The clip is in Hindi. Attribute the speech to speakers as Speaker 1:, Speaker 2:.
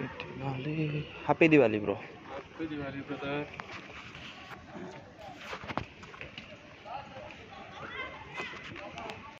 Speaker 1: happy Diwali happy Diwali bro
Speaker 2: happy Diwali brother